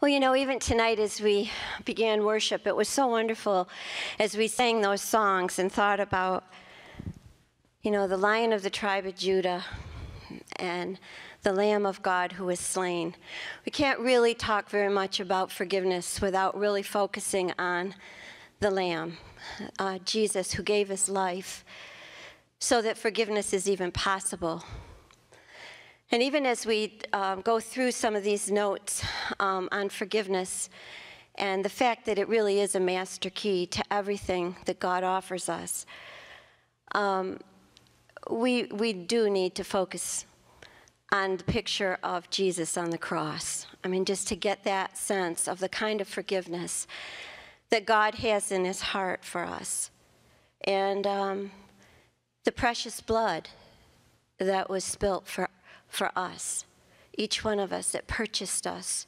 Well, you know, even tonight as we began worship, it was so wonderful as we sang those songs and thought about, you know, the lion of the tribe of Judah and the Lamb of God who was slain. We can't really talk very much about forgiveness without really focusing on the Lamb, uh, Jesus, who gave his life so that forgiveness is even possible. And even as we um, go through some of these notes um, on forgiveness and the fact that it really is a master key to everything that God offers us, um, we, we do need to focus on the picture of Jesus on the cross. I mean, just to get that sense of the kind of forgiveness that God has in his heart for us. And um, the precious blood that was spilt for, for us, each one of us that purchased us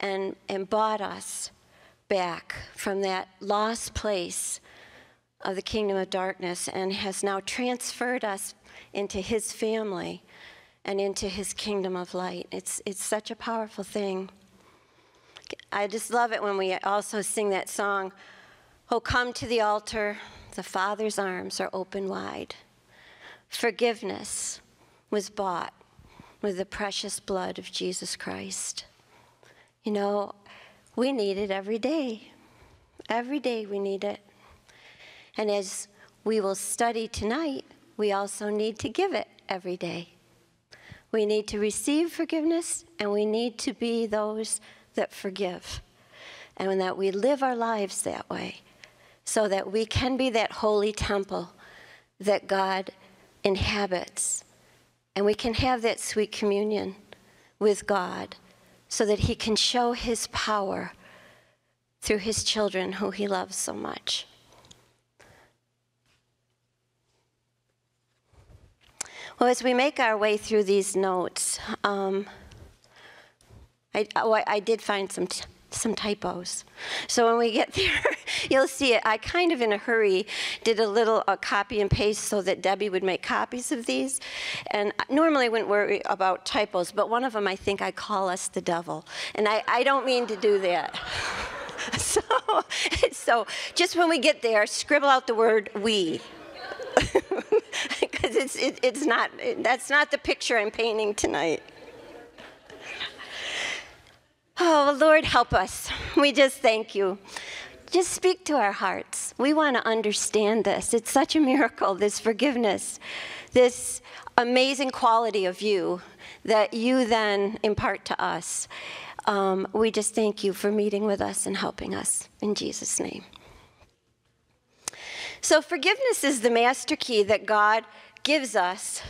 and, and bought us back from that lost place of the kingdom of darkness and has now transferred us into his family and into his kingdom of light. It's, it's such a powerful thing. I just love it when we also sing that song, Oh, come to the altar, the Father's arms are open wide. Forgiveness was bought with the precious blood of Jesus Christ. You know, we need it every day. Every day we need it. And as we will study tonight, we also need to give it every day. We need to receive forgiveness and we need to be those that forgive. And that we live our lives that way so that we can be that holy temple that God inhabits. And we can have that sweet communion with God so that He can show His power through His children who He loves so much. Well, as we make our way through these notes, um, I, oh, I, I, did find some some typos. So when we get there, you'll see it. I kind of, in a hurry, did a little uh, copy and paste so that Debbie would make copies of these. And normally I wouldn't worry about typos, but one of them I think I call us the devil. And I, I don't mean to do that. so, so just when we get there, scribble out the word we. Because it's, it, it's not, that's not the picture I'm painting tonight. Oh, Lord, help us. We just thank you. Just speak to our hearts. We want to understand this. It's such a miracle, this forgiveness, this amazing quality of you that you then impart to us. Um, we just thank you for meeting with us and helping us. In Jesus' name. So, forgiveness is the master key that God gives us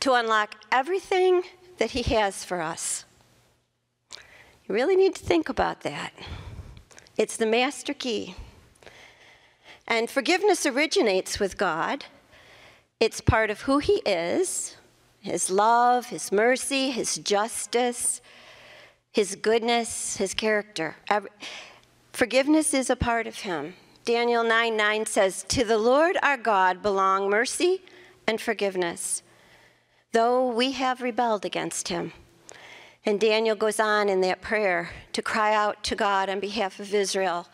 to unlock everything that He has for us. Really need to think about that. It's the master key. And forgiveness originates with God. It's part of who He is His love, His mercy, His justice, His goodness, His character. Forgiveness is a part of Him. Daniel 9 9 says, To the Lord our God belong mercy and forgiveness, though we have rebelled against Him. And Daniel goes on in that prayer to cry out to God on behalf of Israel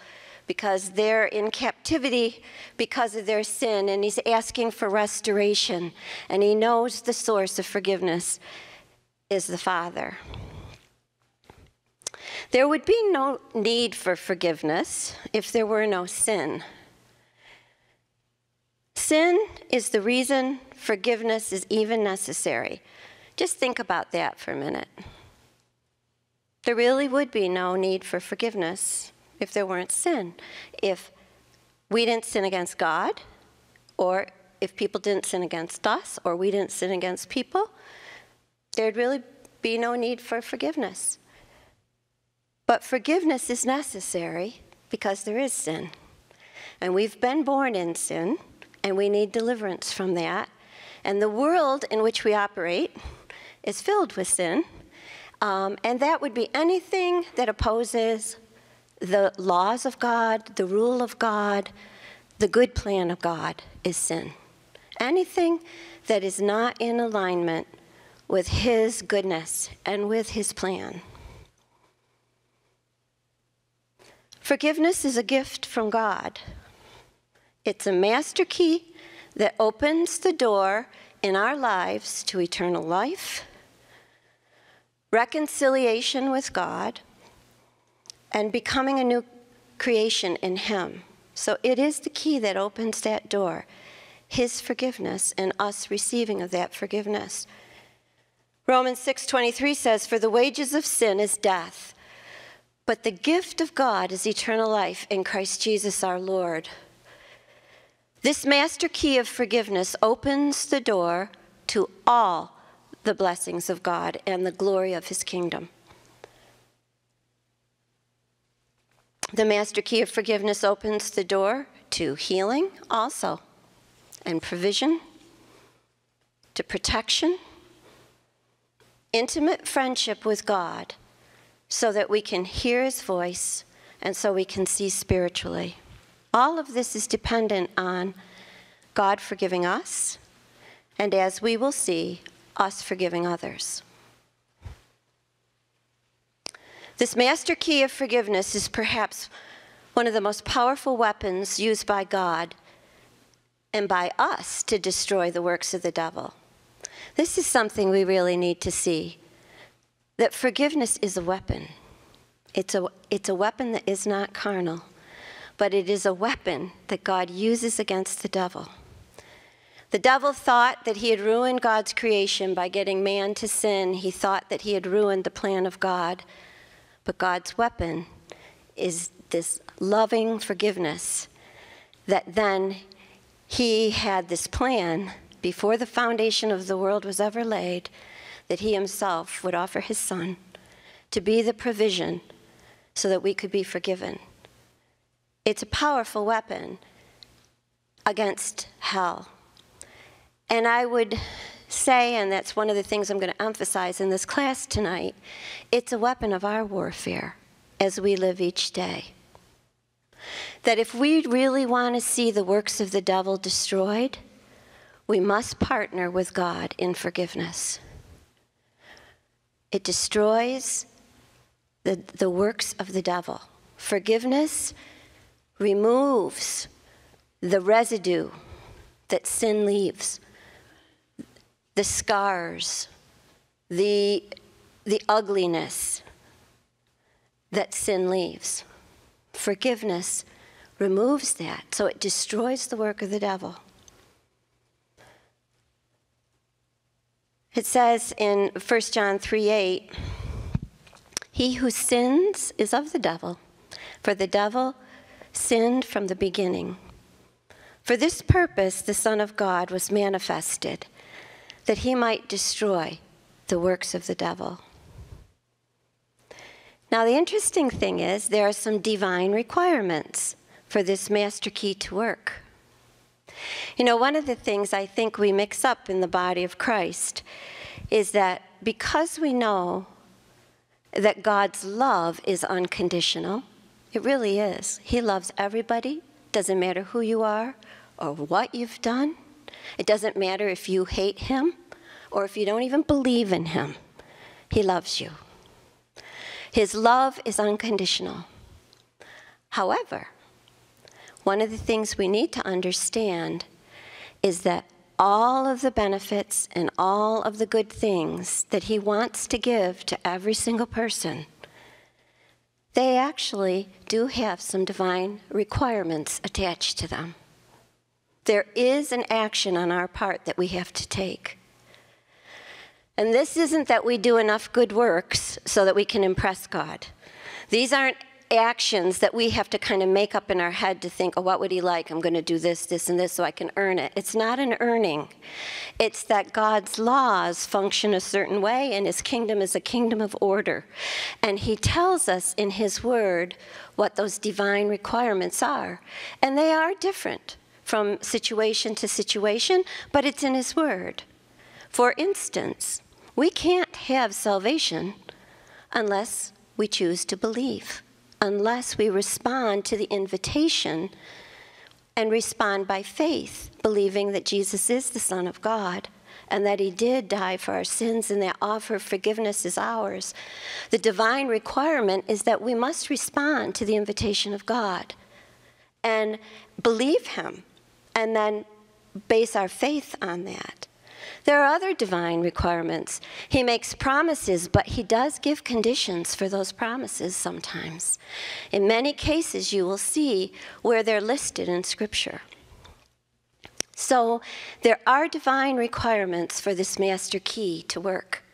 because they're in captivity because of their sin, and he's asking for restoration. And he knows the source of forgiveness is the Father. There would be no need for forgiveness if there were no sin. Sin is the reason forgiveness is even necessary. Just think about that for a minute. There really would be no need for forgiveness if there weren't sin. If we didn't sin against God, or if people didn't sin against us, or we didn't sin against people, there'd really be no need for forgiveness. But forgiveness is necessary because there is sin. And we've been born in sin, and we need deliverance from that. And the world in which we operate is filled with sin. Um, and that would be anything that opposes the laws of God, the rule of God, the good plan of God is sin. Anything that is not in alignment with His goodness and with His plan. Forgiveness is a gift from God. It's a master key that opens the door in our lives to eternal life, reconciliation with God, and becoming a new creation in Him. So it is the key that opens that door his forgiveness and us receiving of that forgiveness. Romans 6:23 says for the wages of sin is death but the gift of God is eternal life in Christ Jesus our Lord. This master key of forgiveness opens the door to all the blessings of God and the glory of his kingdom. The master key of forgiveness opens the door to healing also, and provision, to protection, intimate friendship with God, so that we can hear his voice and so we can see spiritually. All of this is dependent on God forgiving us, and as we will see, us forgiving others. This master key of forgiveness is perhaps one of the most powerful weapons used by God and by us to destroy the works of the devil. This is something we really need to see that forgiveness is a weapon. It's a, it's a weapon that is not carnal, but it is a weapon that God uses against the devil. The devil thought that he had ruined God's creation by getting man to sin. He thought that he had ruined the plan of God. But God's weapon is this loving forgiveness that then he had this plan before the foundation of the world was ever laid that he himself would offer his son to be the provision so that we could be forgiven. It's a powerful weapon against hell. And I would say, and that's one of the things I'm going to emphasize in this class tonight, it's a weapon of our warfare as we live each day. That if we really want to see the works of the devil destroyed, we must partner with God in forgiveness. It destroys the, the works of the devil. Forgiveness removes the residue that sin leaves the scars, the, the ugliness that sin leaves. Forgiveness removes that, so it destroys the work of the devil. It says in 1 John 3 8, He who sins is of the devil, for the devil sinned from the beginning. For this purpose the Son of God was manifested that he might destroy the works of the devil. Now, the interesting thing is, there are some divine requirements for this master key to work. You know, one of the things I think we mix up in the body of Christ is that because we know that God's love is unconditional, it really is. He loves everybody, doesn't matter who you are or what you've done. It doesn't matter if you hate him or if you don't even believe in him. He loves you. His love is unconditional. However, one of the things we need to understand is that all of the benefits and all of the good things that he wants to give to every single person, they actually do have some divine requirements attached to them. There is an action on our part that we have to take. And this isn't that we do enough good works so that we can impress God. These aren't actions that we have to kind of make up in our head to think, oh, what would he like? I'm going to do this, this, and this so I can earn it. It's not an earning. It's that God's laws function a certain way, and his kingdom is a kingdom of order. And he tells us in his word what those divine requirements are. And they are different from situation to situation, but it's in His Word. For instance, we can't have salvation unless we choose to believe, unless we respond to the invitation and respond by faith, believing that Jesus is the Son of God and that He did die for our sins, and that offer of forgiveness is ours. The divine requirement is that we must respond to the invitation of God and believe Him, and then base our faith on that. There are other divine requirements. He makes promises, but he does give conditions for those promises sometimes. In many cases, you will see where they're listed in Scripture. So, there are divine requirements for this master key to work.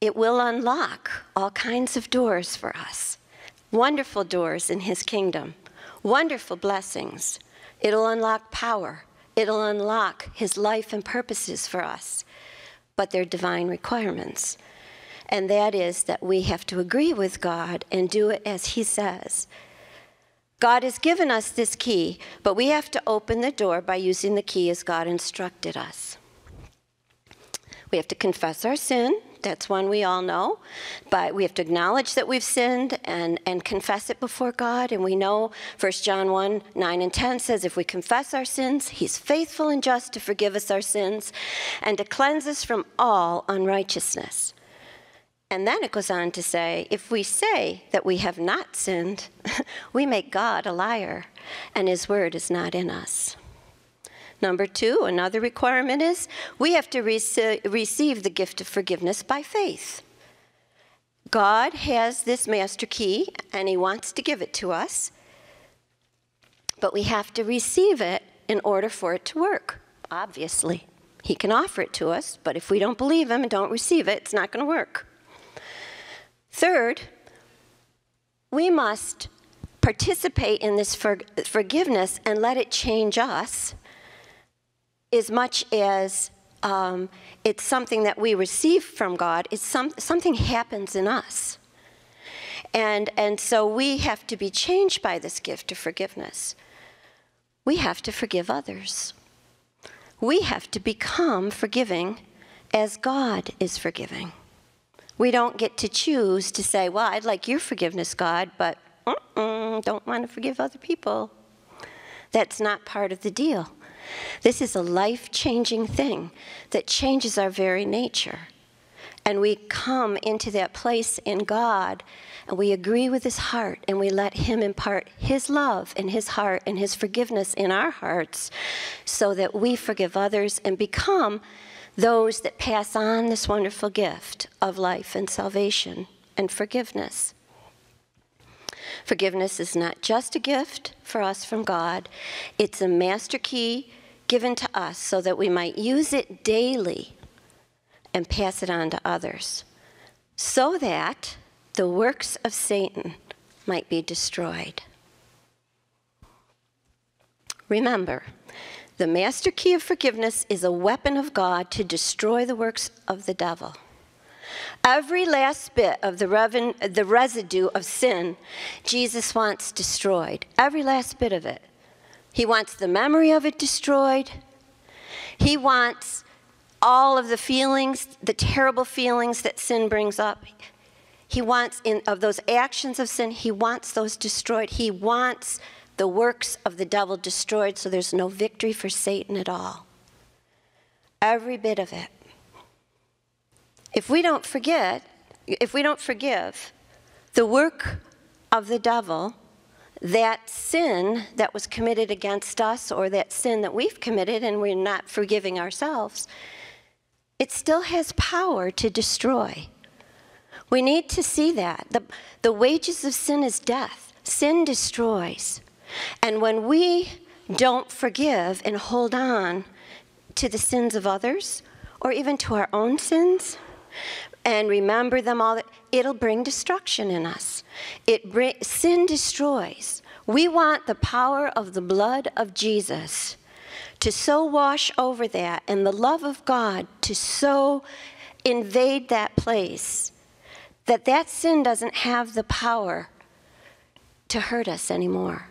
It will unlock all kinds of doors for us wonderful doors in his kingdom, wonderful blessings. It'll unlock power. It'll unlock his life and purposes for us, but they're divine requirements. And that is that we have to agree with God and do it as he says. God has given us this key, but we have to open the door by using the key as God instructed us. We have to confess our sin, that's one we all know. But we have to acknowledge that we've sinned and, and confess it before God. And we know 1 John 1 9 and 10 says, if we confess our sins, He's faithful and just to forgive us our sins and to cleanse us from all unrighteousness. And then it goes on to say, if we say that we have not sinned, we make God a liar, and His word is not in us. Number two, another requirement is we have to rec- receive the gift of forgiveness by faith. God has this master key and he wants to give it to us, but we have to receive it in order for it to work, obviously. He can offer it to us, but if we don't believe him and don't receive it, it's not going to work. Third, we must participate in this for- forgiveness and let it change us as much as um, it's something that we receive from God, it's some, something happens in us. And, and so we have to be changed by this gift of forgiveness. We have to forgive others. We have to become forgiving as God is forgiving. We don't get to choose to say, Well, I'd like your forgiveness, God, but don't want to forgive other people. That's not part of the deal. This is a life changing thing that changes our very nature. And we come into that place in God and we agree with His heart and we let Him impart His love and His heart and His forgiveness in our hearts so that we forgive others and become those that pass on this wonderful gift of life and salvation and forgiveness. Forgiveness is not just a gift for us from God, it's a master key given to us so that we might use it daily and pass it on to others, so that the works of Satan might be destroyed. Remember, the master key of forgiveness is a weapon of God to destroy the works of the devil. Every last bit of the, reven- the residue of sin, Jesus wants destroyed. Every last bit of it. He wants the memory of it destroyed. He wants all of the feelings, the terrible feelings that sin brings up. He wants, in, of those actions of sin, he wants those destroyed. He wants the works of the devil destroyed so there's no victory for Satan at all. Every bit of it. If we don't forget, if we don't forgive, the work of the devil that sin that was committed against us or that sin that we've committed and we're not forgiving ourselves, it still has power to destroy. We need to see that. The, the wages of sin is death, sin destroys. And when we don't forgive and hold on to the sins of others or even to our own sins, and remember them all, it'll bring destruction in us. It bring, sin destroys. We want the power of the blood of Jesus to so wash over that and the love of God to so invade that place that that sin doesn't have the power to hurt us anymore.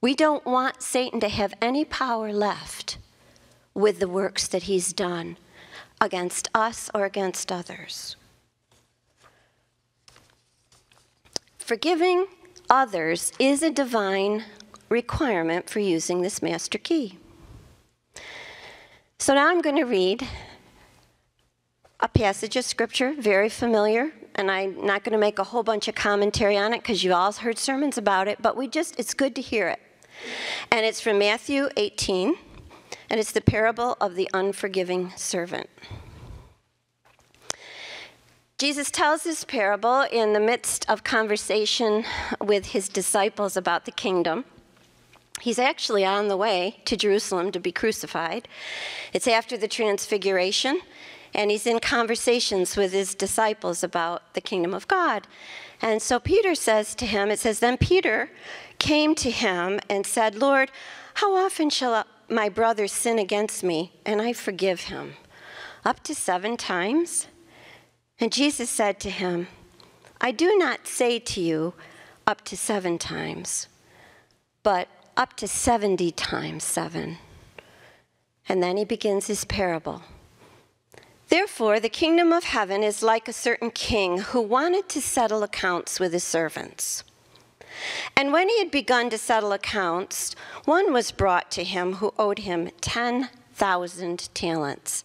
We don't want Satan to have any power left with the works that he's done against us or against others. Forgiving others is a divine requirement for using this master key. So now I'm going to read a passage of scripture, very familiar, and I'm not going to make a whole bunch of commentary on it because you've all heard sermons about it, but we just, it's good to hear it. And it's from Matthew 18, and it's the parable of the unforgiving servant. Jesus tells this parable in the midst of conversation with his disciples about the kingdom. He's actually on the way to Jerusalem to be crucified. It's after the transfiguration, and he's in conversations with his disciples about the kingdom of God. And so Peter says to him, it says, Then Peter came to him and said, Lord, how often shall my brother sin against me and I forgive him? Up to seven times? And Jesus said to him, I do not say to you up to seven times, but up to 70 times seven. And then he begins his parable. Therefore, the kingdom of heaven is like a certain king who wanted to settle accounts with his servants. And when he had begun to settle accounts, one was brought to him who owed him 10,000 talents.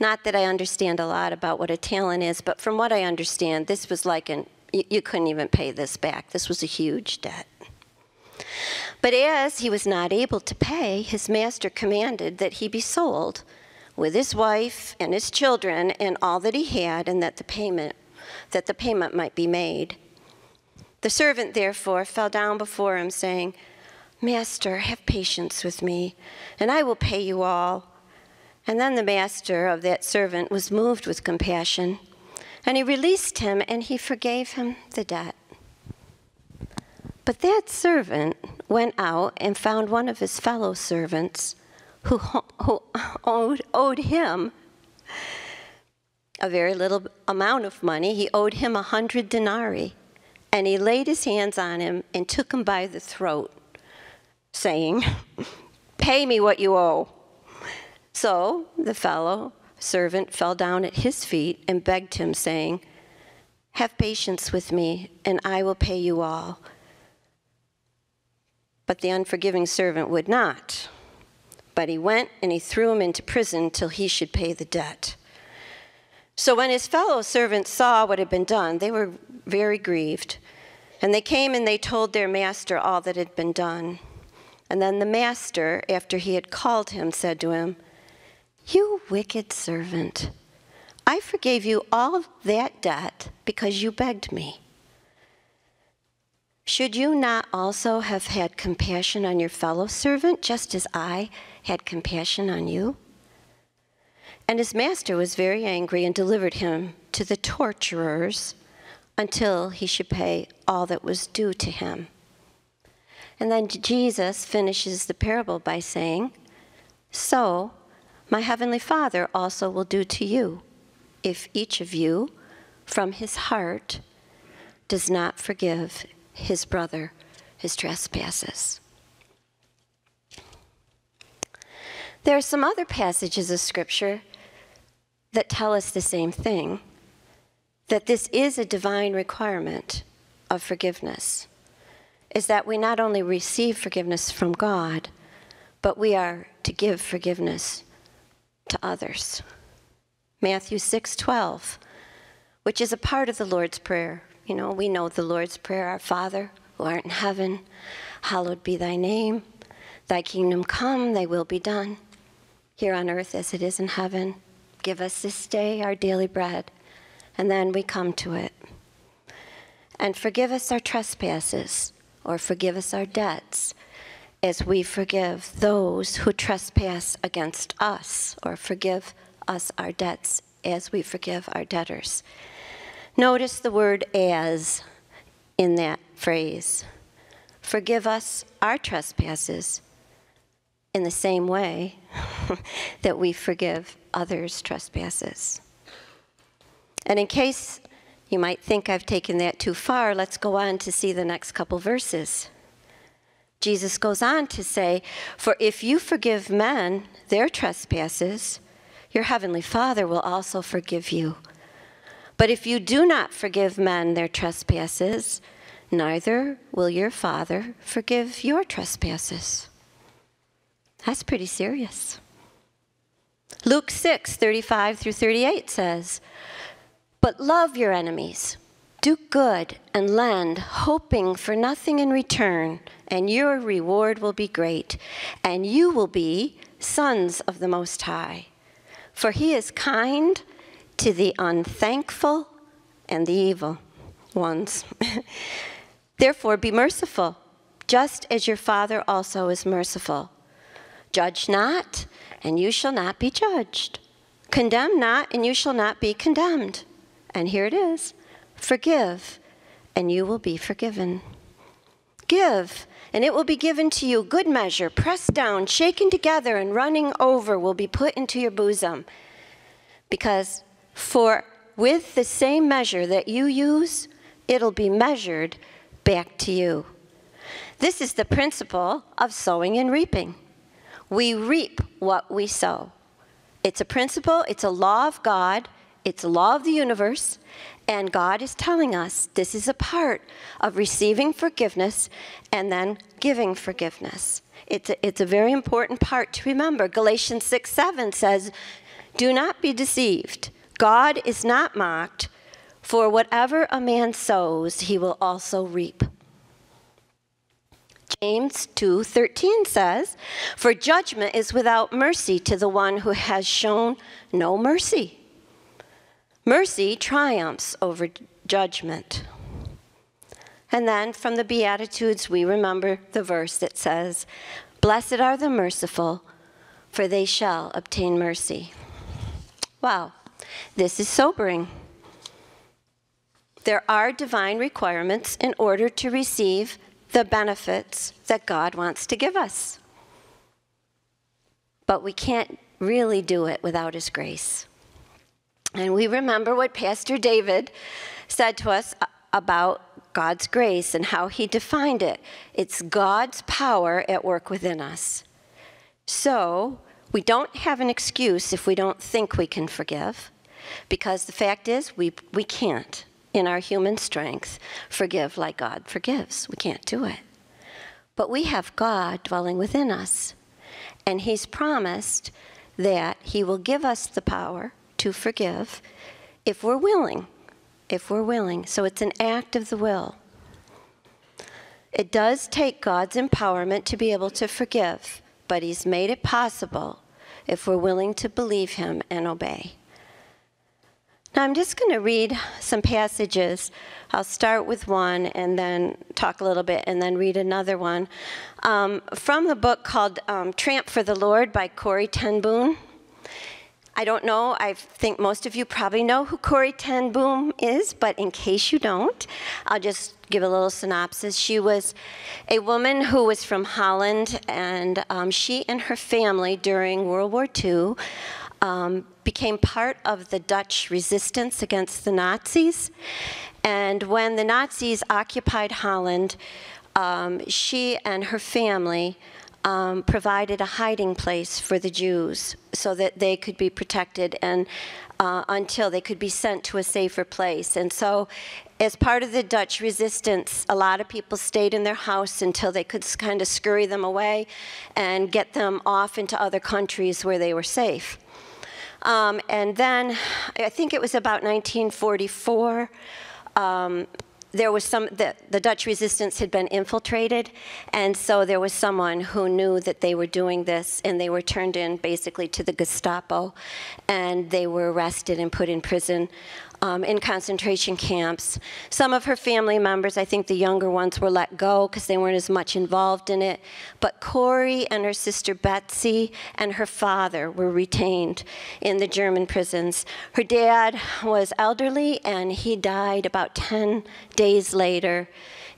Not that I understand a lot about what a talent is, but from what I understand, this was like an, you, you couldn't even pay this back. This was a huge debt. But as he was not able to pay, his master commanded that he be sold with his wife and his children and all that he had, and that the payment that the payment might be made. The servant therefore fell down before him, saying, Master, have patience with me, and I will pay you all. And then the master of that servant was moved with compassion, and he released him, and he forgave him the debt. But that servant went out and found one of his fellow servants who, who owed, owed him a very little amount of money. He owed him a hundred denarii. And he laid his hands on him and took him by the throat, saying, Pay me what you owe. So the fellow servant fell down at his feet and begged him, saying, Have patience with me, and I will pay you all. But the unforgiving servant would not. But he went and he threw him into prison till he should pay the debt. So when his fellow servants saw what had been done, they were very grieved. And they came and they told their master all that had been done. And then the master, after he had called him, said to him, You wicked servant, I forgave you all that debt because you begged me. Should you not also have had compassion on your fellow servant, just as I had compassion on you? And his master was very angry and delivered him to the torturers until he should pay all that was due to him. And then Jesus finishes the parable by saying, So my heavenly Father also will do to you if each of you from his heart does not forgive his brother his trespasses. There are some other passages of Scripture that tell us the same thing that this is a divine requirement of forgiveness, is that we not only receive forgiveness from God, but we are to give forgiveness to others. Matthew 6 12, which is a part of the Lord's Prayer. You know, we know the Lord's Prayer Our Father, who art in heaven, hallowed be thy name. Thy kingdom come, thy will be done, here on earth as it is in heaven. Give us this day our daily bread. And then we come to it. And forgive us our trespasses, or forgive us our debts, as we forgive those who trespass against us, or forgive us our debts as we forgive our debtors. Notice the word as in that phrase. Forgive us our trespasses in the same way that we forgive others' trespasses. And in case you might think I've taken that too far, let's go on to see the next couple verses. Jesus goes on to say, For if you forgive men their trespasses, your heavenly Father will also forgive you. But if you do not forgive men their trespasses, neither will your Father forgive your trespasses. That's pretty serious. Luke 6, 35 through 38 says, But love your enemies, do good, and lend, hoping for nothing in return, and your reward will be great, and you will be sons of the Most High. For he is kind to the unthankful and the evil ones. Therefore, be merciful, just as your Father also is merciful. Judge not, and you shall not be judged. Condemn not, and you shall not be condemned. And here it is forgive, and you will be forgiven. Give, and it will be given to you good measure, pressed down, shaken together, and running over will be put into your bosom. Because for with the same measure that you use, it'll be measured back to you. This is the principle of sowing and reaping. We reap what we sow. It's a principle, it's a law of God, it's a law of the universe, and God is telling us this is a part of receiving forgiveness and then giving forgiveness. It's a, it's a very important part to remember. Galatians 6 7 says, Do not be deceived. God is not mocked, for whatever a man sows, he will also reap. James 2:13 says, "For judgment is without mercy to the one who has shown no mercy." Mercy triumphs over judgment. And then from the Beatitudes, we remember the verse that says, Blessed are the merciful, for they shall obtain mercy. Wow, this is sobering. There are divine requirements in order to receive the benefits that God wants to give us. But we can't really do it without His grace. And we remember what Pastor David said to us about God's grace and how he defined it. It's God's power at work within us. So, we don't have an excuse if we don't think we can forgive, because the fact is, we, we can't, in our human strength, forgive like God forgives. We can't do it. But we have God dwelling within us, and He's promised that He will give us the power to forgive if we're willing. If we're willing. So it's an act of the will. It does take God's empowerment to be able to forgive, but He's made it possible if we're willing to believe Him and obey. Now, I'm just going to read some passages. I'll start with one and then talk a little bit and then read another one um, from the book called um, Tramp for the Lord by Corrie ten Boom. I don't know, I think most of you probably know who Corrie ten Boom is, but in case you don't, I'll just give a little synopsis. She was a woman who was from Holland, and um, she and her family during World War II um, became part of the Dutch resistance against the Nazis. And when the Nazis occupied Holland, um, she and her family um, provided a hiding place for the Jews so that they could be protected and uh, until they could be sent to a safer place. And so, as part of the Dutch resistance, a lot of people stayed in their house until they could kind of scurry them away and get them off into other countries where they were safe. Um, and then, I think it was about 1944. Um, there was some, the, the, Dutch resistance had been infiltrated, and so there was someone who knew that they were doing this, and they were turned in basically to the Gestapo, and they were arrested and put in prison um, in concentration camps. Some of her family members, I think the younger ones, were let go because they weren't as much involved in it. But Corrie and her sister Betsy and her father were retained in the German prisons. Her dad was elderly and he died about 10 days later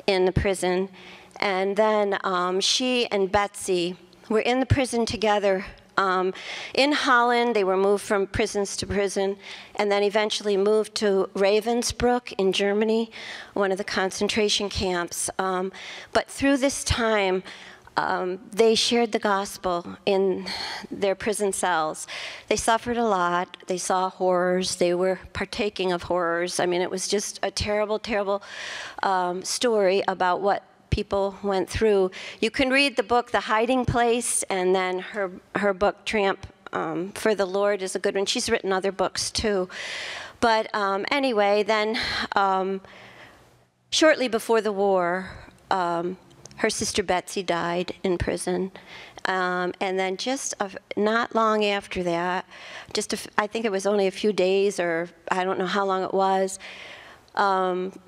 in the prison. And then um, she and Betsy were in the prison together um, in Holland, they were moved from prisons to prison, and then eventually moved to Ravensbrück in Germany, one of the concentration camps. Um, but through this time, um, they shared the gospel in their prison cells. They suffered a lot. They saw horrors. They were partaking of horrors. I mean, it was just a terrible, terrible um, story about what people went through. You can read the book The Hiding Place and then her, her book Tramp um, for the Lord is a good one. She's written other books too. But um, anyway, then um, shortly before the war, um, her sister Betsy died in prison. Um, and then just a, not long after that, just I think it was only a few days or I don't know how long it was, um,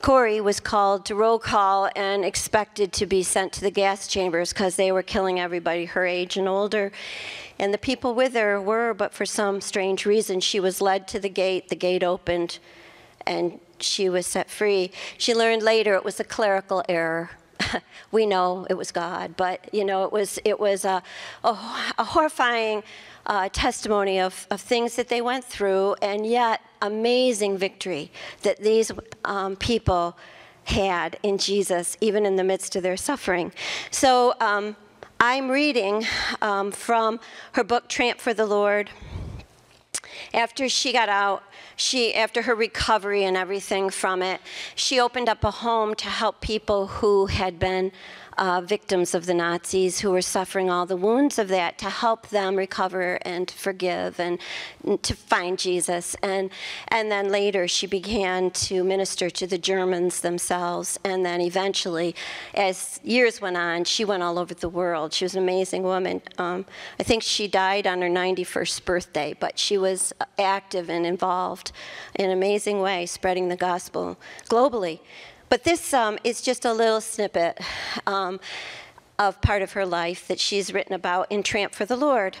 Corrie was called to roll call and expected to be sent to the gas chambers because they were killing everybody her age and older. And the people with her were, but for some strange reason, she was led to the gate, the gate opened, and she was set free. She learned later it was a clerical error. we know it was God, but you know it was it was a, a, a horrifying uh, testimony of, of things that they went through, and yet amazing victory that these um, people had in Jesus, even in the midst of their suffering. So um, I'm reading um, from her book, Tramp for the Lord. After she got out, she, after her recovery and everything from it, she opened up a home to help people who had been uh, victims of the Nazis who were suffering all the wounds of that to help them recover and forgive and to find Jesus. And, and then later she began to minister to the Germans themselves. And then eventually, as years went on, she went all over the world. She was an amazing woman. Um, I think she died on her 91st birthday, but she was active and involved in an amazing way, spreading the gospel globally. But this um, is just a little snippet um, of part of her life that she's written about in Tramp for the Lord.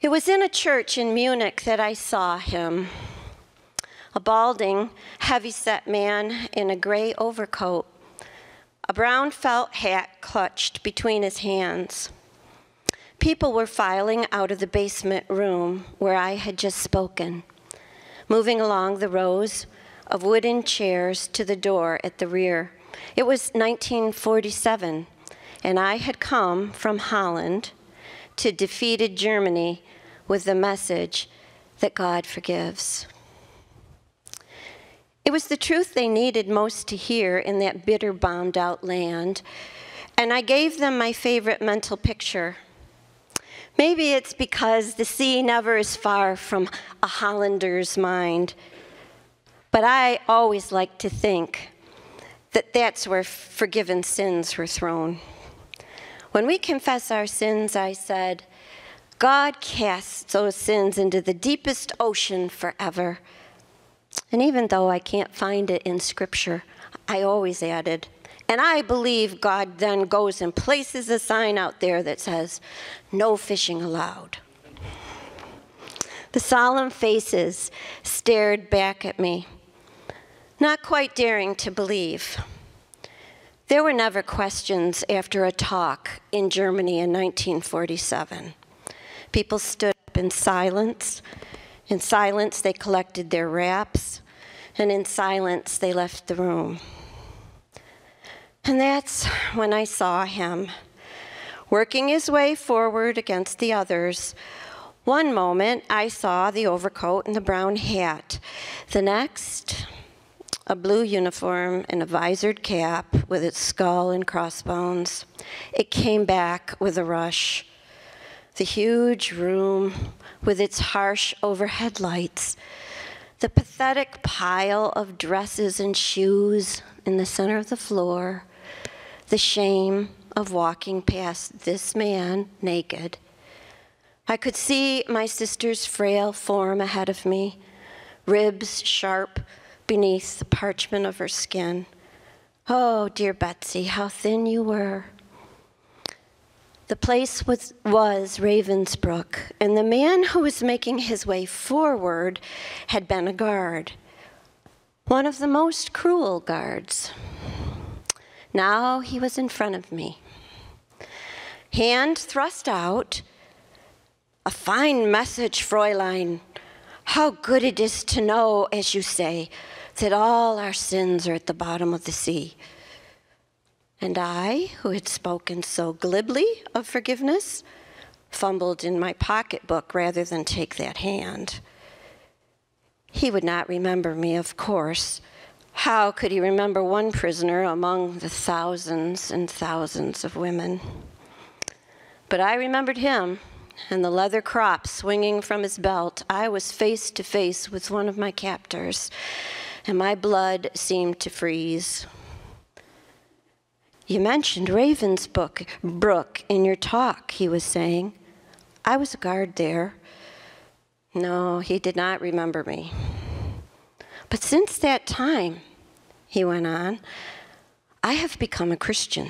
It was in a church in Munich that I saw him. A balding, heavy-set man in a gray overcoat, a brown felt hat clutched between his hands. People were filing out of the basement room where I had just spoken, moving along the rows of wooden chairs to the door at the rear. It was 1947, and I had come from Holland to defeated Germany with the message that God forgives. It was the truth they needed most to hear in that bitter, bombed out land, and I gave them my favorite mental picture. Maybe it's because the sea never is far from a Hollander's mind. But I always like to think that that's where forgiven sins were thrown. When we confess our sins, I said, God casts those sins into the deepest ocean forever. And even though I can't find it in Scripture, I always added, and I believe God then goes and places a sign out there that says, no fishing allowed. The solemn faces stared back at me not quite daring to believe. There were never questions after a talk in Germany in 1947. People stood up in silence. In silence, they collected their wraps, and in silence, they left the room. And that's when I saw him, working his way forward against the others. One moment, I saw the overcoat and the brown hat. The next, a blue uniform and a visored cap with its skull and crossbones. It came back with a rush. The huge room with its harsh overhead lights, the pathetic pile of dresses and shoes in the center of the floor, the shame of walking past this man naked. I could see my sister's frail form ahead of me, ribs sharp beneath the parchment of her skin. Oh, dear Betsy, how thin you were. The place was, was Ravensbrück, and the man who was making his way forward had been a guard, one of the most cruel guards. Now he was in front of me. Hand thrust out, a fine message, Fräulein. How good it is to know, as you say, that all our sins are at the bottom of the sea. And I, who had spoken so glibly of forgiveness, fumbled in my pocketbook rather than take that hand. He would not remember me, of course. How could he remember one prisoner among the thousands and thousands of women? But I remembered him and the leather crop swinging from his belt. I was face to face with one of my captors, and my blood seemed to freeze. You mentioned Raven's book, Brook in your talk, he was saying. I was a guard there. No, he did not remember me. But since that time, he went on, I have become a Christian.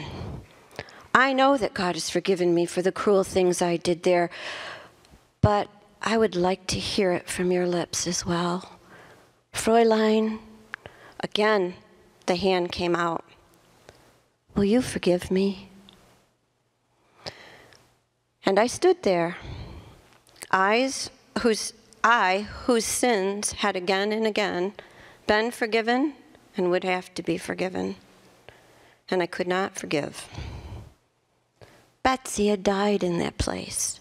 I know that God has forgiven me for the cruel things I did there, but I would like to hear it from your lips as well. Fräulein, again, the hand came out. Will you forgive me? And I stood there, eyes whose I, whose sins had again and again been forgiven and would have to be forgiven. And I could not forgive. Betsie had died in that place.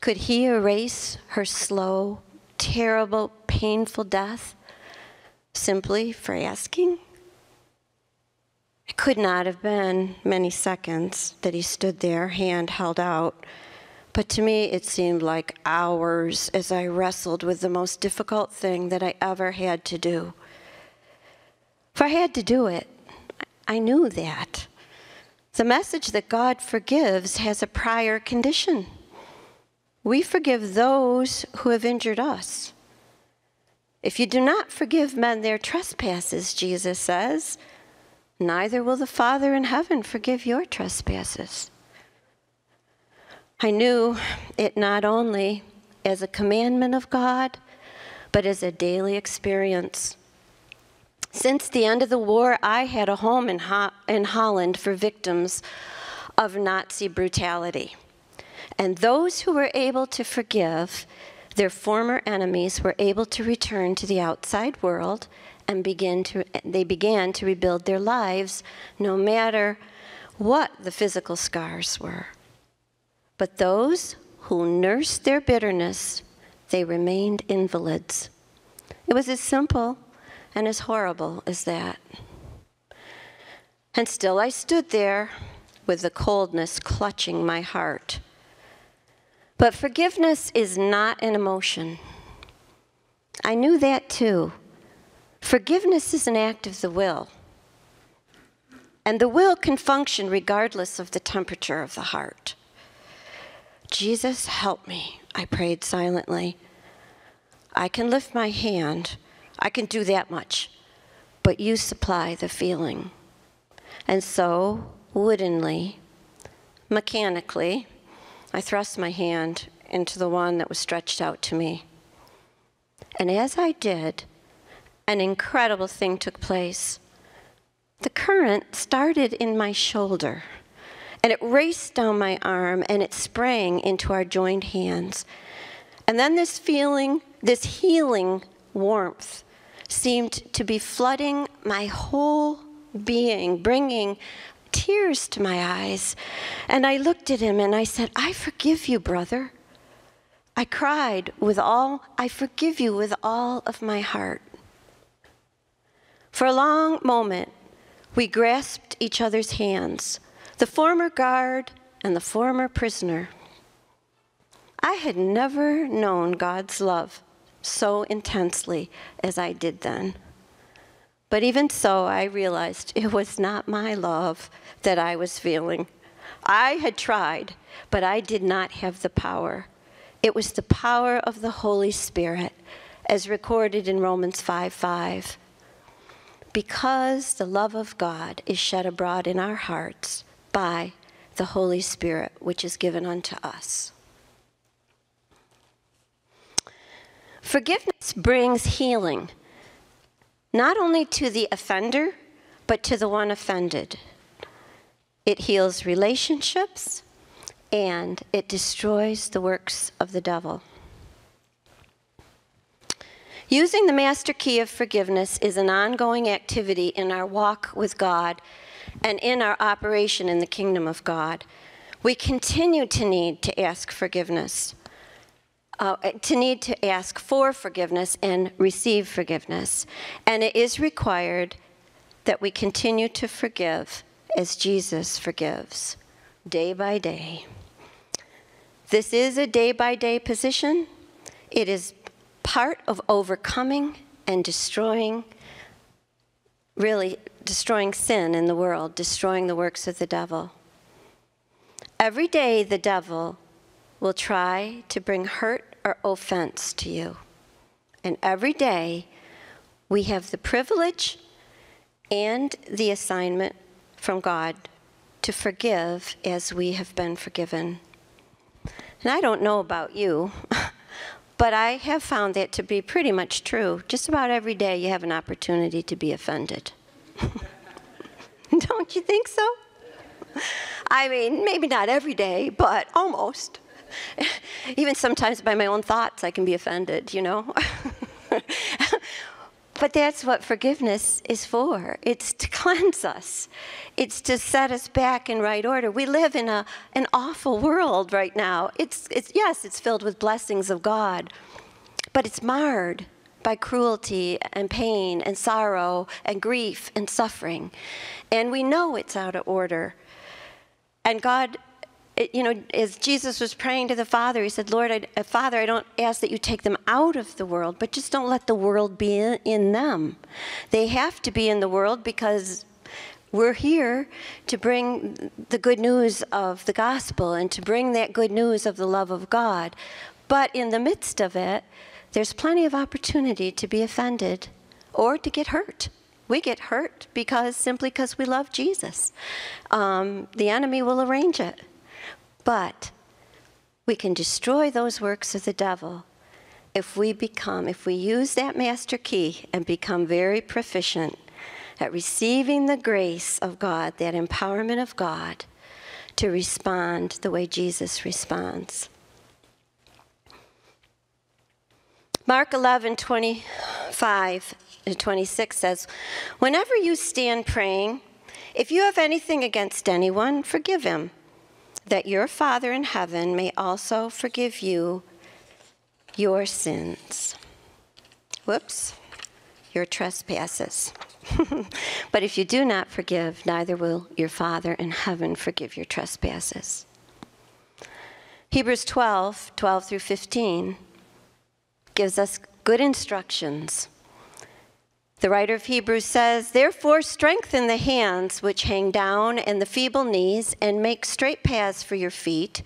Could he erase her slow, terrible, painful death simply for asking? It could not have been many seconds that he stood there, hand held out. But to me, it seemed like hours as I wrestled with the most difficult thing that I ever had to do. If I had to do it, I knew that. The message that God forgives has a prior condition. We forgive those who have injured us. If you do not forgive men their trespasses, Jesus says, neither will the Father in heaven forgive your trespasses. I knew it not only as a commandment of God, but as a daily experience. Since the end of the war, I had a home in, Ho- in Holland for victims of Nazi brutality. And those who were able to forgive their former enemies were able to return to the outside world and begin to, they began to rebuild their lives no matter what the physical scars were. But those who nursed their bitterness, they remained invalids. It was as simple and as horrible as that. And still I stood there with the coldness clutching my heart. But forgiveness is not an emotion. I knew that too. Forgiveness is an act of the will. And the will can function regardless of the temperature of the heart. Jesus, help me, I prayed silently. I can lift my hand, I can do that much, but you supply the feeling. And so, woodenly, mechanically, I thrust my hand into the one that was stretched out to me. And as I did, an incredible thing took place. The current started in my shoulder, and it raced down my arm, and it sprang into our joined hands. And then this feeling, this healing warmth, seemed to be flooding my whole being, bringing tears to my eyes. And I looked at him and I said, I forgive you, brother. I cried with all, I forgive you with all of my heart. For a long moment, we grasped each other's hands, the former guard and the former prisoner. I had never known God's love so intensely as I did then. But even so, I realized it was not my love that I was feeling. I had tried, but I did not have the power. It was the power of the Holy Spirit, as recorded in Romans 5 5. Because the love of God is shed abroad in our hearts by the Holy Spirit, which is given unto us. Forgiveness brings healing, not only to the offender, but to the one offended. It heals relationships and it destroys the works of the devil. Using the master key of forgiveness is an ongoing activity in our walk with God and in our operation in the kingdom of God. We continue to need to ask forgiveness uh, to need to ask for forgiveness and receive forgiveness. And it is required that we continue to forgive as Jesus forgives. day by day. This is a day by day position. It is part of overcoming and destroying, really destroying sin in the world, destroying the works of the devil. Every day, the devil will try to bring hurt or offense to you. And every day, we have the privilege and the assignment from God to forgive as we have been forgiven. And I don't know about you, but I have found that to be pretty much true. Just about every day you have an opportunity to be offended. don't you think so? I mean, maybe not every day, but almost. Even sometimes by my own thoughts, I can be offended, you know? but that's what forgiveness is for. It's to cleanse us, it's to set us back in right order. We live in a, an awful world right now. It's, it's, yes, it's filled with blessings of God, but it's marred by cruelty and pain and sorrow and grief and suffering. And we know it's out of order. And God, you know, as Jesus was praying to the Father, he said, Lord, I, uh, Father, I don't ask that you take them out of the world, but just don't let the world be in, in them. They have to be in the world because we're here to bring the good news of the gospel and to bring that good news of the love of God. But in the midst of it, there's plenty of opportunity to be offended or to get hurt. We get hurt because simply because we love Jesus. Um, the enemy will arrange it. But we can destroy those works of the devil if we become, if we use that master key and become very proficient at receiving the grace of God, that empowerment of God, to respond the way Jesus responds. Mark 11, 25 26 says, Whenever you stand praying, if you have anything against anyone, forgive him, that your Father in heaven may also forgive you your sins. Whoops, your trespasses. but if you do not forgive, neither will your Father in heaven forgive your trespasses. Hebrews 12, 12 through 15 gives us good instructions. The writer of Hebrews says, Therefore, strengthen the hands which hang down and the feeble knees, and make straight paths for your feet,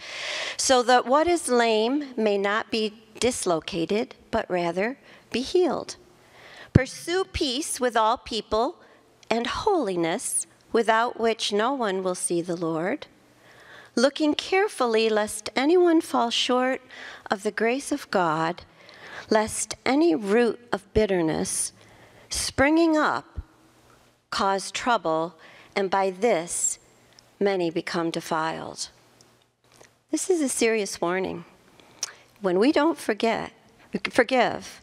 so that what is lame may not be dislocated, but rather be healed. Pursue peace with all people and holiness, without which no one will see the Lord. Looking carefully lest anyone fall short of the grace of God lest any root of bitterness springing up cause trouble, and by this many become defiled. This is a serious warning. When we don't forget, forgive,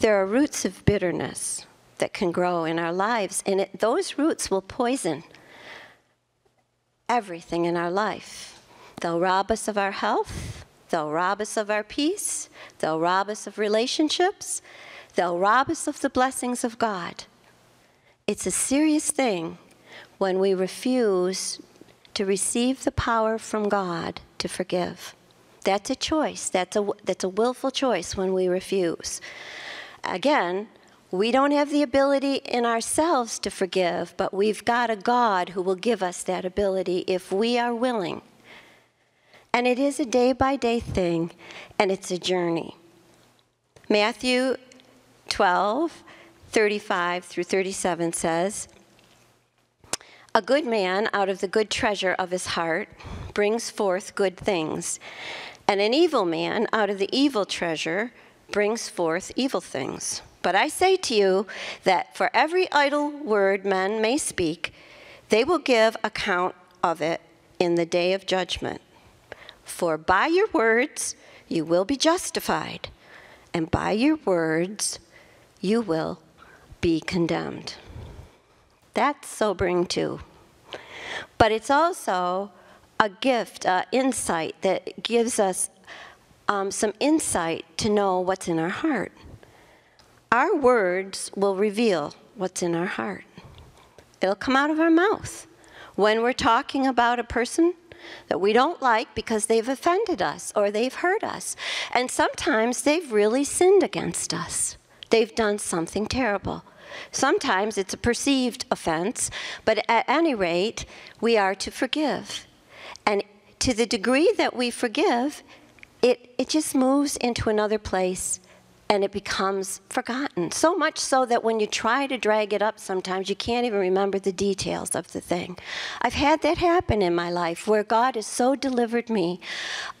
there are roots of bitterness that can grow in our lives, and it, those roots will poison everything in our life. They'll rob us of our health, They'll rob us of our peace. They'll rob us of relationships. They'll rob us of the blessings of God. It's a serious thing when we refuse to receive the power from God to forgive. That's a choice. That's a, that's a willful choice when we refuse. Again, we don't have the ability in ourselves to forgive, but we've got a God who will give us that ability if we are willing. And it is a day by day thing, and it's a journey. Matthew 12, 35 through 37 says, A good man out of the good treasure of his heart brings forth good things, and an evil man out of the evil treasure brings forth evil things. But I say to you that for every idle word men may speak, they will give account of it in the day of judgment. For by your words you will be justified, and by your words you will be condemned. That's sobering too. But it's also a gift, an insight that gives us um, some insight to know what's in our heart. Our words will reveal what's in our heart. It'll come out of our mouth. When we're talking about a person, that we don't like because they've offended us or they've hurt us. And sometimes they've really sinned against us. They've done something terrible. Sometimes it's a perceived offense, but at any rate, we are to forgive. And to the degree that we forgive, it, it just moves into another place and it becomes forgotten. So much so that when you try to drag it up, sometimes you can't even remember the details of the thing. I've had that happen in my life where God has so delivered me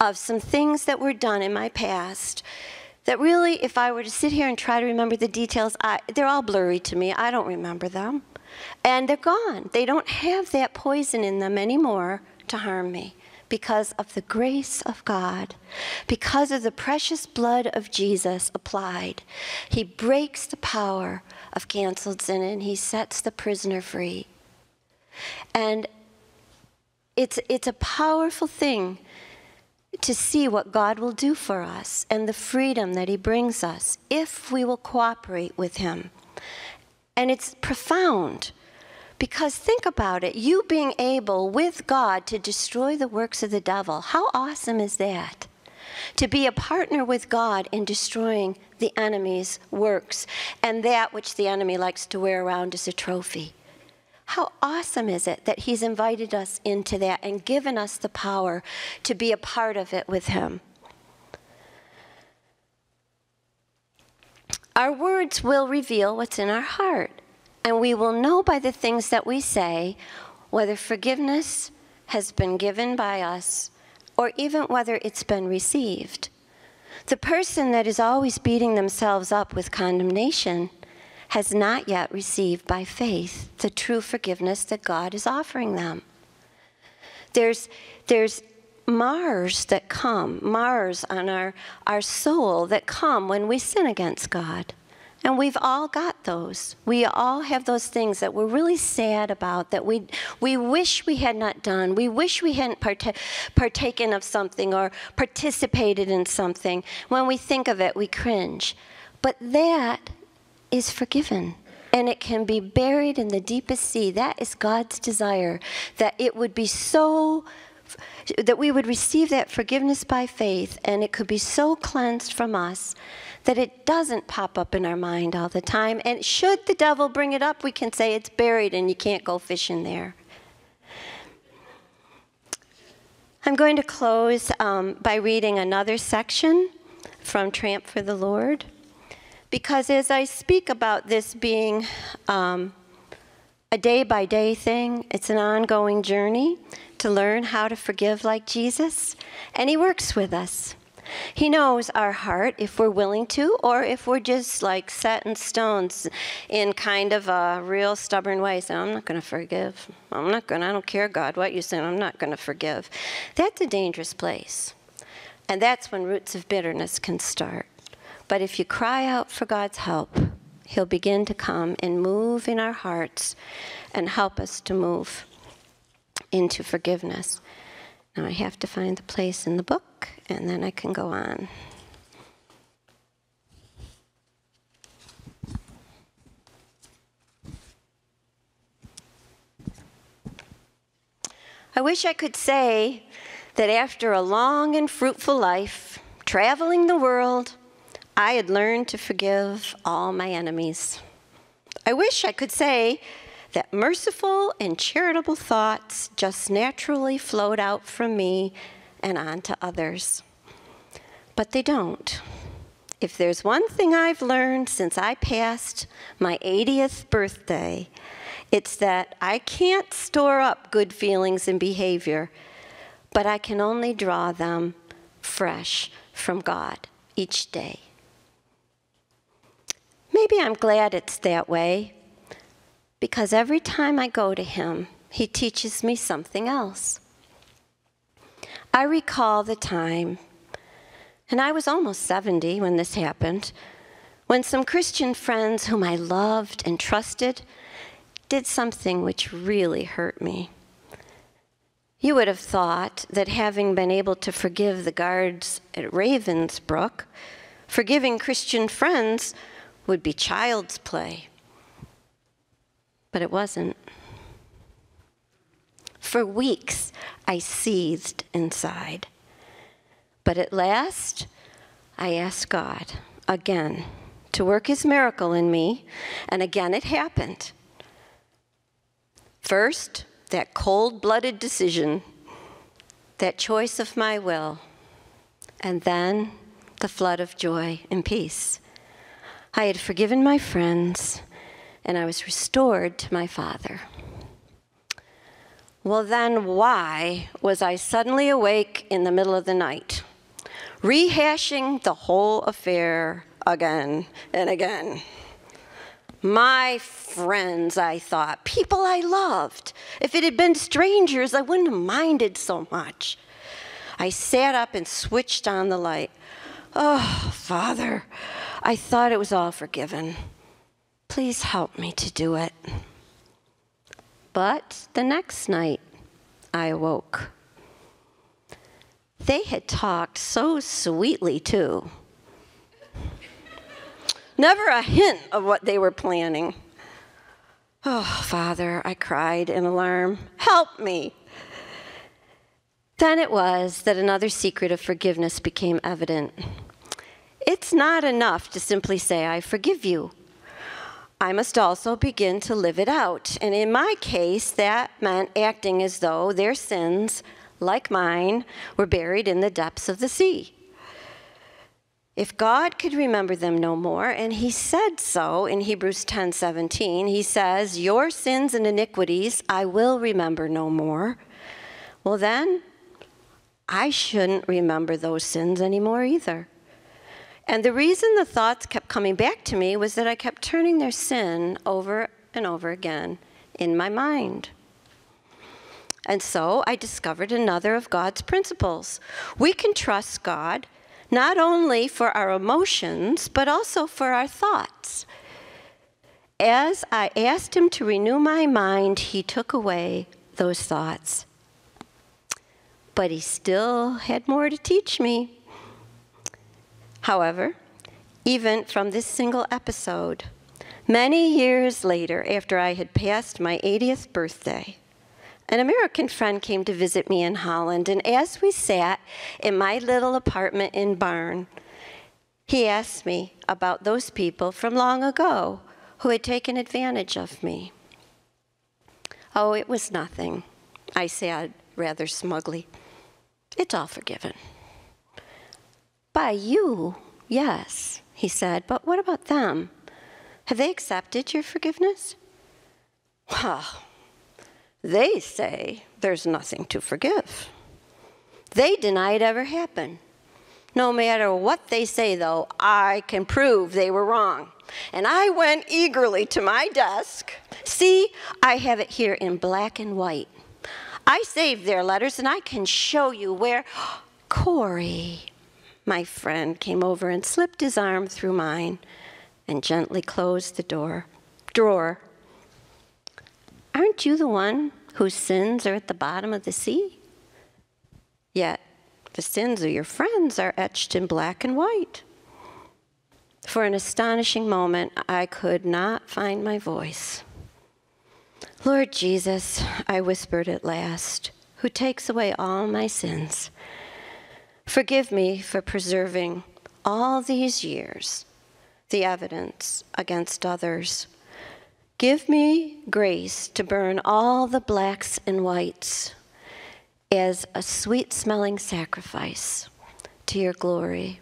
of some things that were done in my past that really, if I were to sit here and try to remember the details, I, they're all blurry to me. I don't remember them. And they're gone. They don't have that poison in them anymore to harm me because of the grace of God, because of the precious blood of Jesus applied. He breaks the power of canceled sin and he sets the prisoner free. And it's, it's a powerful thing to see what God will do for us and the freedom that He brings us if we will cooperate with Him. And it's profound because think about it you being able with God to destroy the works of the devil. How awesome is that? To be a partner with God in destroying the enemy's works and that which the enemy likes to wear around as a trophy. How awesome is it that He's invited us into that and given us the power to be a part of it with Him? Our words will reveal what's in our heart. And we will know by the things that we say whether forgiveness has been given by us or even whether it's been received. The person that is always beating themselves up with condemnation has not yet received by faith the true forgiveness that God is offering them. There's, there's mars that come, mars on our, our soul that come when we sin against God. And we've all got those. We all have those things that we're really sad about, that we, we wish we had not done. We wish we hadn't parta- partaken of something or participated in something. When we think of it, we cringe. But that is forgiven. And it can be buried in the deepest sea. That is God's desire, that it would be so that we would receive that forgiveness by faith and it could be so cleansed from us that it doesn't pop up in our mind all the time. And should the devil bring it up, we can say it's buried and you can't go fishing there. I'm going to close um, by reading another section from Tramp for the Lord. Because as I speak about this being um, a day by day thing, it's an ongoing journey to learn how to forgive like Jesus, and He works with us. He knows our heart if we're willing to, or if we're just like set in stones in kind of a real stubborn way. So I'm not going to forgive. I'm not going I don't care, God, what you say, I'm not going to forgive. That's a dangerous place. And that's when roots of bitterness can start. But if you cry out for God's help, He'll begin to come and move in our hearts and help us to move into forgiveness. Now I have to find the place in the book, and then I can go on. I wish I could say that after a long and fruitful life, traveling the world, I had learned to forgive all my enemies. I wish I could say that merciful and charitable thoughts just naturally flowed out from me and onto others. But they don't. If there's one thing I've learned since I passed my 80th birthday, it's that I can't store up good feelings and behavior, but I can only draw them fresh from God each day. Maybe I'm glad it's that way because every time I go to him, he teaches me something else. I recall the time, and I was almost 70 when this happened, when some Christian friends whom I loved and trusted did something which really hurt me. You would have thought that having been able to forgive the guards at Ravensbrück, forgiving Christian friends would be child's play but it wasn't. For weeks, I seethed inside. But at last, I asked God again to work his miracle in me, and again it happened. First, that cold blooded decision, that choice of my will, and then the flood of joy and peace. I had forgiven my friends, and I was restored to my Father. Well, then, why was I suddenly awake in the middle of the night, rehashing the whole affair again and again? My friends, I thought, people I loved. If it had been strangers, I wouldn't have minded so much. I sat up and switched on the light. Oh, Father, I thought it was all forgiven. Please help me to do it. But the next night, I awoke. They had talked so sweetly, too. Never a hint of what they were planning. Oh, Father, I cried in alarm. Help me. Then it was that another secret of forgiveness became evident. It's not enough to simply say, I forgive you. I must also begin to live it out. And in my case, that meant acting as though their sins, like mine, were buried in the depths of the sea. If God could remember them no more, and he said so in Hebrews 10 17, he says, Your sins and iniquities I will remember no more. Well, then, I shouldn't remember those sins anymore either. And the reason the thoughts kept coming back to me was that I kept turning their sin over and over again in my mind. And so I discovered another of God's principles. We can trust God not only for our emotions, but also for our thoughts. As I asked him to renew my mind, he took away those thoughts. But he still had more to teach me. However, even from this single episode, many years later, after I had passed my 80th birthday, an American friend came to visit me in Holland, and as we sat in my little apartment in Baarn, he asked me about those people from long ago who had taken advantage of me. Oh, it was nothing, I said rather smugly. It's all forgiven. By you, yes, he said, but what about them? Have they accepted your forgiveness? Well, they say there's nothing to forgive. They deny it ever happened. No matter what they say, though, I can prove they were wrong. And I went eagerly to my desk. See, I have it here in black and white. I saved their letters, and I can show you where. Corrie, my friend, came over and slipped his arm through mine and gently closed the door drawer Aren't you the one whose sins are at the bottom of the sea? Yet the sins of your friends are etched in black and white. For an astonishing moment, I could not find my voice. Lord Jesus, I whispered at last, who takes away all my sins, forgive me for preserving all these years the evidence against others Give me grace to burn all the blacks and whites as a sweet smelling sacrifice to your glory.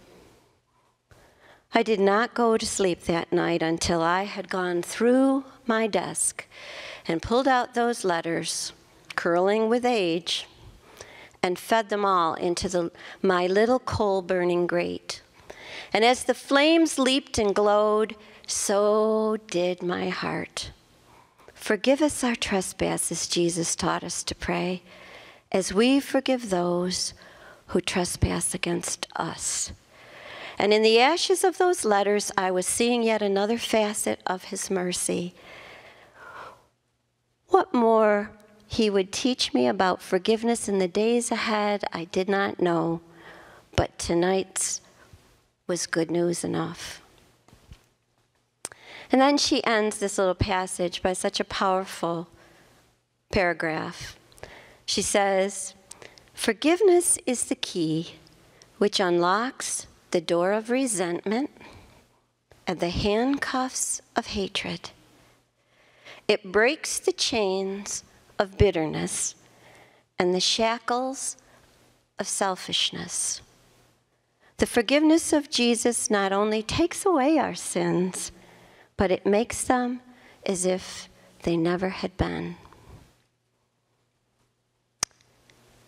I did not go to sleep that night until I had gone through my desk and pulled out those letters, curling with age, and fed them all into the, my little coal burning grate. And as the flames leaped and glowed, so did my heart. Forgive us our trespasses, Jesus taught us to pray, as we forgive those who trespass against us. And in the ashes of those letters, I was seeing yet another facet of his mercy. What more he would teach me about forgiveness in the days ahead, I did not know, but tonight's was good news enough. And then she ends this little passage by such a powerful paragraph. She says, Forgiveness is the key which unlocks the door of resentment and the handcuffs of hatred. It breaks the chains of bitterness and the shackles of selfishness. The forgiveness of Jesus not only takes away our sins, but it makes them as if they never had been.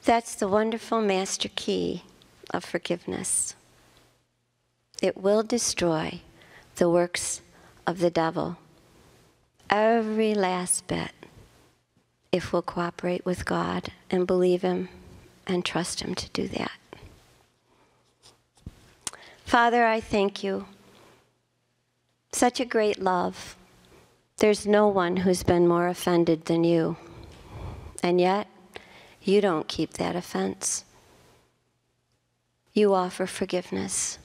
That's the wonderful master key of forgiveness. It will destroy the works of the devil, every last bit, if we'll cooperate with God and believe Him and trust Him to do that. Father, I thank you. Such a great love. There's no one who's been more offended than you. And yet, you don't keep that offense. You offer forgiveness.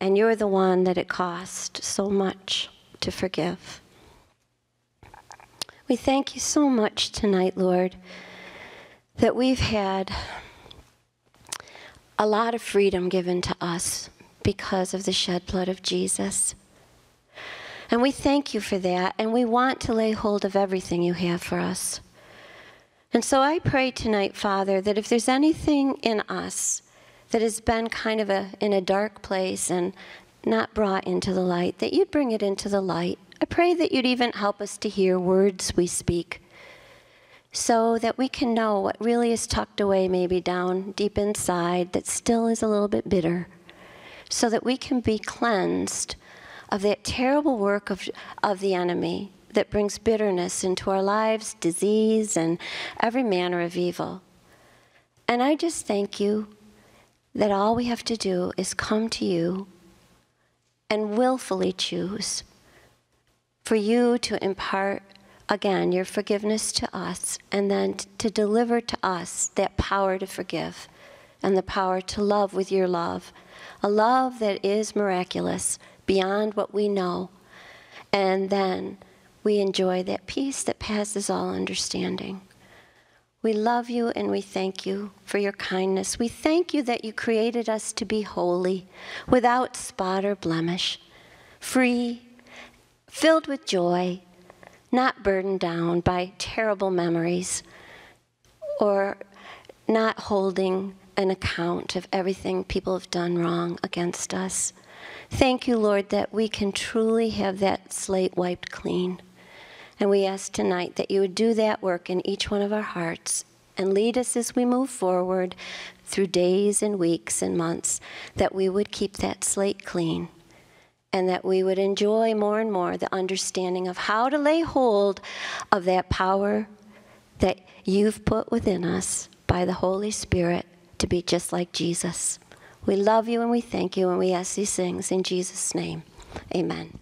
And you're the one that it cost so much to forgive. We thank you so much tonight, Lord, that we've had a lot of freedom given to us because of the shed blood of Jesus. And we thank you for that, and we want to lay hold of everything you have for us. And so I pray tonight, Father, that if there's anything in us that has been kind of a, in a dark place and not brought into the light, that you'd bring it into the light. I pray that you'd even help us to hear words we speak so that we can know what really is tucked away, maybe down deep inside, that still is a little bit bitter, so that we can be cleansed of that terrible work of, of the enemy that brings bitterness into our lives, disease, and every manner of evil. And I just thank you that all we have to do is come to you and willfully choose for you to impart again, your forgiveness to us, and then to deliver to us that power to forgive and the power to love with your love. A love that is miraculous, beyond what we know. And then we enjoy that peace that passes all understanding. We love you and we thank you for your kindness. We thank you that you created us to be holy, without spot or blemish, free, filled with joy, not burdened down by terrible memories or not holding an account of everything people have done wrong against us. Thank you, Lord, that we can truly have that slate wiped clean. And we ask tonight that you would do that work in each one of our hearts and lead us as we move forward through days and weeks and months, that we would keep that slate clean and that we would enjoy more and more the understanding of how to lay hold of that power that you've put within us by the Holy Spirit to be just like Jesus. We love you and we thank you and we ask these things in Jesus' name. Amen.